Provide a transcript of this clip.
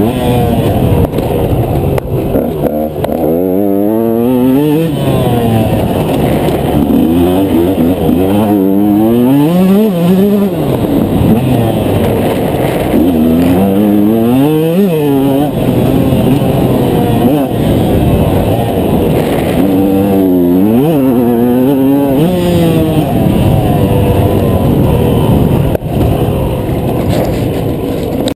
Whoa.